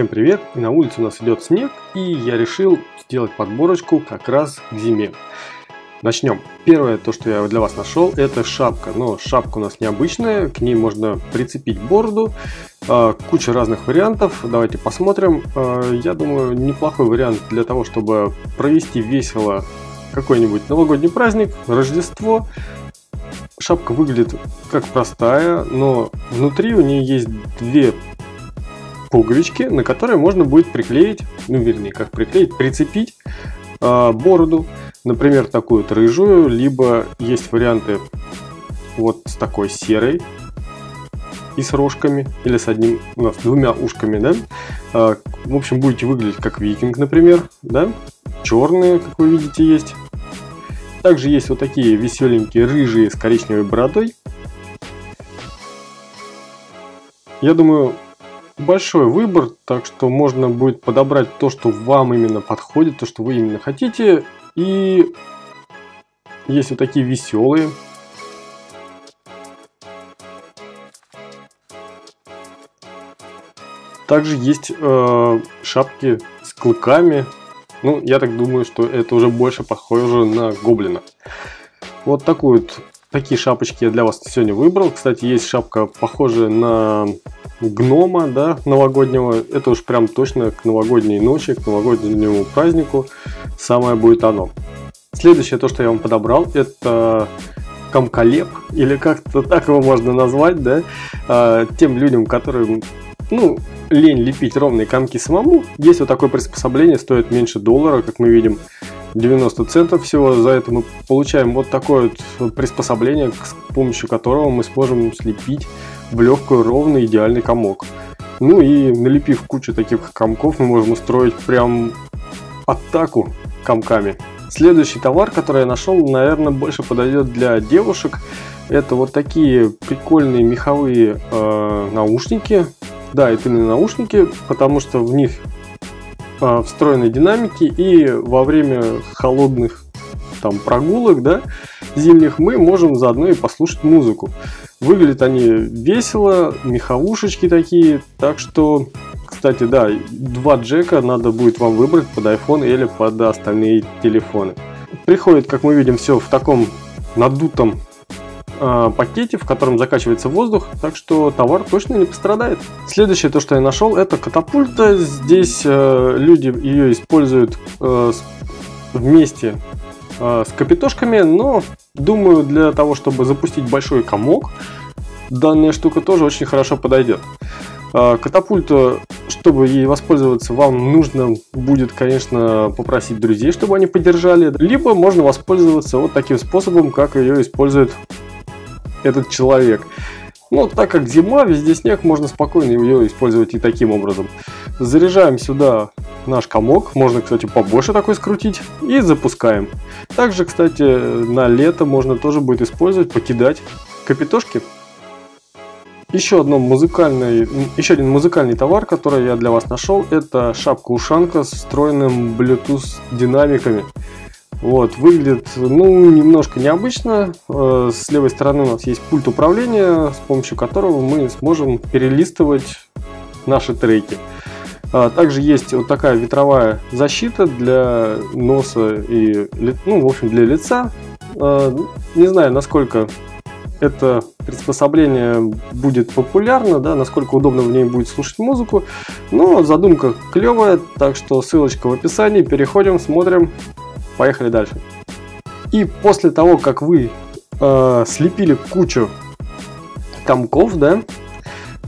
Всем привет! И на улице у нас идет снег, и я решил сделать подборочку как раз к зиме. Начнем. Первое, то, что я для вас нашел, это шапка. Но шапка у нас необычная, к ней можно прицепить бороду. А, куча разных вариантов. Давайте посмотрим. А, я думаю, неплохой вариант для того, чтобы провести весело какой-нибудь новогодний праздник, Рождество. Шапка выглядит как простая, но внутри у нее есть две пуговички, на которые можно будет приклеить, ну вернее, как приклеить, прицепить э, бороду, например, такую вот рыжую, либо есть варианты вот с такой серой и с рожками, или с одним, у нас двумя ушками, да. Э, в общем, будете выглядеть как викинг, например, да. Черные, как вы видите, есть. Также есть вот такие веселенькие рыжие с коричневой бородой. Я думаю, большой выбор, так что можно будет подобрать то, что вам именно подходит, то, что вы именно хотите. И есть вот такие веселые. Также есть э, шапки с клыками. Ну, я так думаю, что это уже больше похоже на гоблина. Вот такую вот, такие шапочки я для вас сегодня выбрал. Кстати, есть шапка похожая на гнома, да, новогоднего, это уж прям точно к новогодней ночи, к новогоднему празднику самое будет оно. Следующее, то, что я вам подобрал, это комколеп, или как-то так его можно назвать, да, а, тем людям, которым, ну, лень лепить ровные комки самому, есть вот такое приспособление, стоит меньше доллара, как мы видим, 90 центов всего, за это мы получаем вот такое вот приспособление, с помощью которого мы сможем слепить в легкую, ровный, идеальный комок. Ну и налепив кучу таких комков, мы можем устроить прям атаку комками. Следующий товар, который я нашел, наверное, больше подойдет для девушек. Это вот такие прикольные меховые э, наушники. Да, это именно наушники, потому что в них э, встроены динамики, и во время холодных там прогулок, да, зимних, мы можем заодно и послушать музыку. Выглядят они весело, меховушечки такие, так что, кстати, да, два джека надо будет вам выбрать под iPhone или под остальные телефоны. Приходит, как мы видим, все в таком надутом э, пакете, в котором закачивается воздух, так что товар точно не пострадает. Следующее, то, что я нашел, это катапульта. Здесь э, люди ее используют э, вместе э, с капитошками, но думаю, для того, чтобы запустить большой комок, данная штука тоже очень хорошо подойдет. Э, катапульту, чтобы ей воспользоваться, вам нужно будет, конечно, попросить друзей, чтобы они поддержали, либо можно воспользоваться вот таким способом, как ее использует этот человек. Но так как зима, везде снег, можно спокойно ее использовать и таким образом. Заряжаем сюда наш комок, можно, кстати, побольше такой скрутить, и запускаем. Также, кстати, на лето можно тоже будет использовать, покидать капитошки. Еще, одно музыкальный, еще один музыкальный товар, который я для вас нашел, это шапка-ушанка с встроенным Bluetooth динамиками. Вот, выглядит, ну, немножко необычно. Э, с левой стороны у нас есть пульт управления, с помощью которого мы сможем перелистывать наши треки. А, также есть вот такая ветровая защита для носа и, ну, в общем, для лица. А, не знаю, насколько это приспособление будет популярно, да, насколько удобно в ней будет слушать музыку. Но задумка клевая, так что ссылочка в описании. Переходим, смотрим. Поехали дальше. И после того, как вы э, слепили кучу комков, да,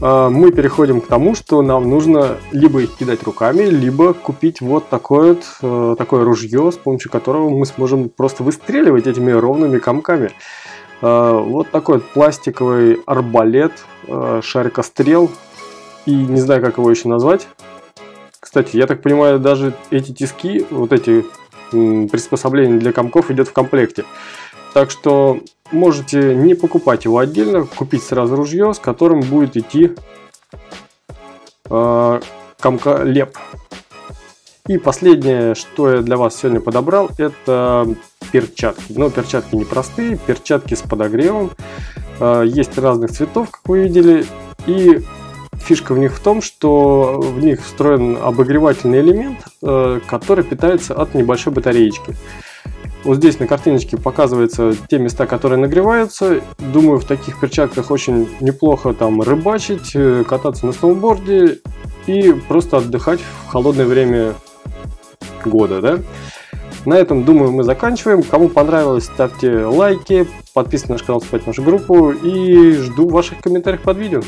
э, мы переходим к тому, что нам нужно либо их кидать руками, либо купить вот такое вот э, такое ружье, с помощью которого мы сможем просто выстреливать этими ровными комками. Э, вот такой вот пластиковый арбалет, э, шарикострел, и не знаю, как его еще назвать. Кстати, я так понимаю, даже эти тиски, вот эти приспособление для комков идет в комплекте. Так что можете не покупать его отдельно, купить сразу ружье, с которым будет идти э, комка леп. И последнее, что я для вас сегодня подобрал, это перчатки. Но перчатки не простые, перчатки с подогревом. Э, есть разных цветов, как вы видели. И фишка в них в том, что в них встроен обогревательный элемент, э, который питается от небольшой батареечки. Вот здесь на картиночке показываются те места, которые нагреваются. Думаю, в таких перчатках очень неплохо там рыбачить, э, кататься на сноуборде и просто отдыхать в холодное время года, да? На этом, думаю, мы заканчиваем. Кому понравилось, ставьте лайки, подписывайтесь на наш канал, вступайте в нашу группу и жду ваших комментариев под видео.